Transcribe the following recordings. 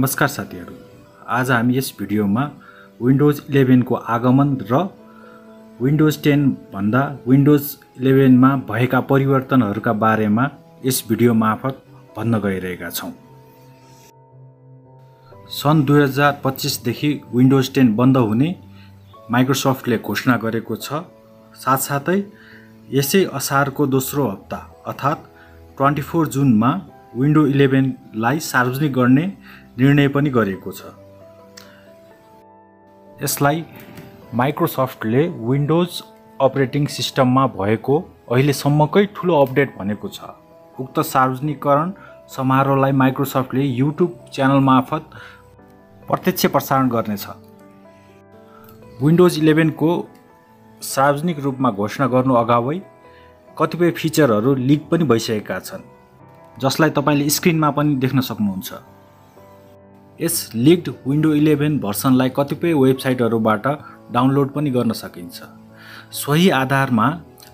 नमस्कार साथीहरू। आज हामी यस भिडियोमा विन्डोज इलेभेनको आगमन र विन्डोज टेनभन्दा विन्डोज इलेभेनमा भएका परिवर्तनहरूका बारेमा यस भिडियो मार्फत भन्न गइरहेका छौँ। सन् दुई हजार पच्चिसदेखि विन्डोज टेन बन्द हुने माइक्रोसफ्टले घोषणा गरेको छ साथसाथै यसै असारको दोस्रो हप्ता अर्थात् ट्वेन्टी फोर जुनमा विन्डो इलेभेनलाई सार्वजनिक गर्ने निर्णय पनि गरेको छ। यसलाई माइक्रोसफ्टले विन्डोज अपरेटिङ सिस्टममा भएको अहिलेसम्मकै ठुलो अपडेट भनेको छ। उक्त सार्वजनिकरण समारोहलाई माइक्रोसफ्टले युट्युब च्यानल मार्फत प्रत्यक्ष प्रसारण गर्नेछ। विन्डोज इलेभेनको सार्वजनिक रूपमा घोषणा गर्नु अगावै कतिपय फिचरहरू लिक पनि भइसकेका छन् जसलाई तपाईँले स्क्रिनमा पनि देख्न सक्नुहुन्छ। यस लिक्ड विन्डो इलेभेन भर्सनलाई कतिपय वेबसाइटहरूबाट डाउनलोड पनि गर्न सकिन्छ। सोही आधारमा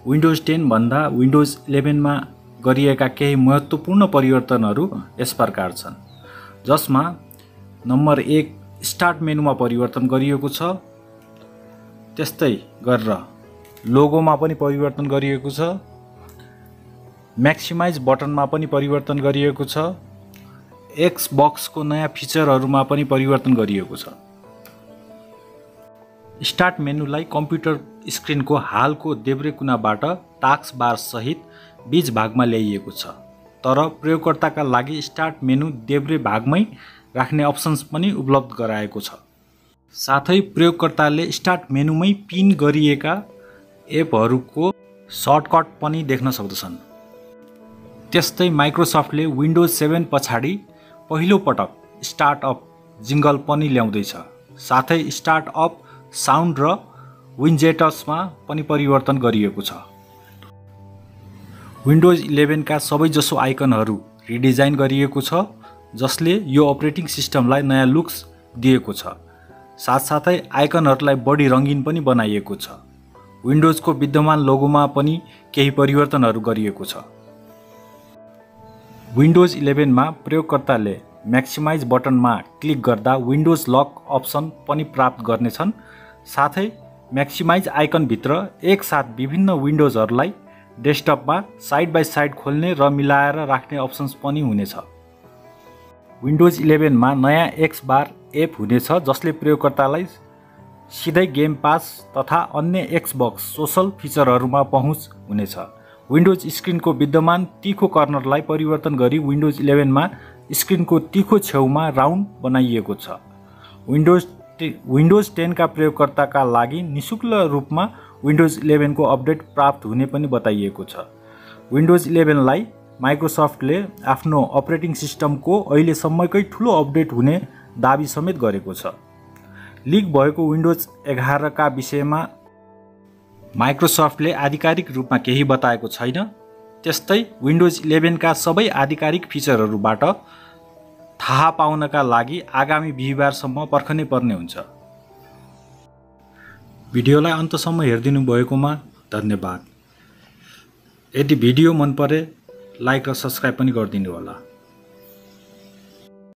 विन्डोज टेनभन्दा विन्डोज इलेभेनमा गरिएका केही महत्त्वपूर्ण परिवर्तनहरू यस प्रकार छन् जसमा नम्बर एक स्टार्ट मेनुमा परिवर्तन गरिएको छ त्यस्तै गरेर लोगोमा पनि परिवर्तन गरिएको छ म्याक्सिमाइज बटनमा पनि परिवर्तन गरिएको छ। एक्स बक्सको नयाँ फिचरहरूमा पनि परिवर्तन गरिएको छ। स्टार्ट मेनुलाई कम्प्युटर स्क्रिनको हालको देब्रे कुनाबाट टाक्स बार सहित बिच भागमा ल्याइएको छ। तर प्रयोगकर्ताका लागि स्टार्ट मेनु देब्रे भागमै राख्ने अप्सन्स पनि उपलब्ध गराएको छ। साथै प्रयोगकर्ताले स्टार्ट मेनुमै पिन गरिएका एपहरूको सर्टकट पनि देख्न सक्दछन्। त्यस्तै माइक्रोसफ्टले विन्डोज सेभेन पछाडि पहिलोपटक स्टार्टअप जिङ्गल पनि ल्याउँदैछ। साथै स्टार्टअप साउन्ड र विन्जेटसमा पनि परिवर्तन गरिएको छ। विन्डोज इलेभेनका सबैजसो आइकनहरू रिडिजाइन गरिएको छ जसले यो अपरेटिङ सिस्टमलाई नयाँ लुक्स दिएको छ। साथसाथै आइकनहरूलाई बढी रङ्गिन पनि बनाइएको छ। विन्डोजको विद्यमान लोगोमा पनि केही परिवर्तनहरू गरिएको छ। विन्डोज इलेभेनमा प्रयोगकर्ताले म्याक्सिमाइज बटनमा क्लिक गर्दा विन्डोज लक अप्सन पनि प्राप्त गर्नेछन्। साथै म्याक्सिमाइज आइकनभित्र एकसाथ विभिन्न विन्डोजहरूलाई डेस्कटपमा साइड बाई साइड खोल्ने र मिलाएर राख्ने अप्सन्स पनि हुनेछ। विन्डोज इलेभेनमा नयाँ एक्स बार एप हुनेछ जसले प्रयोगकर्तालाई सिधै गेम पास तथा अन्य एक्सबक्स सोसल फिचरहरूमा पहुँच हुनेछ। विन्डोज स्क्रिनको विद्यमान तिखो कर्नरलाई परिवर्तन गरी विन्डोज इलेभेनमा स्क्रिनको तिखो छेउमा राउन्ड बनाइएको छ। विन्डोज टे विन्डोज टेनका प्रयोगकर्ताका लागि निशुल्क रूपमा विन्डोज इलेभेनको अपडेट प्राप्त हुने पनि बताइएको छ। विन्डोज इलेभेनलाई माइक्रोसफ्टले आफ्नो अपरेटिङ सिस्टमको अहिलेसम्मकै ठुलो अपडेट हुने दावी समेत गरेको छ। लिक भएको विन्डोज एघारका विषयमा माइक्रोसफ्टले आधिकारिक रूपमा केही बताएको छैन। त्यस्तै विन्डोज इलेभेनका सबै आधिकारिक फिचरहरूबाट थाहा पाउनका लागि आगामी बिहिबारसम्म पर्खनै पर्ने हुन्छ। भिडियोलाई अन्तसम्म हेरिदिनु भएकोमा धन्यवाद। यदि भिडियो मन परे लाइक र सब्सक्राइब पनि गरिदिनु होला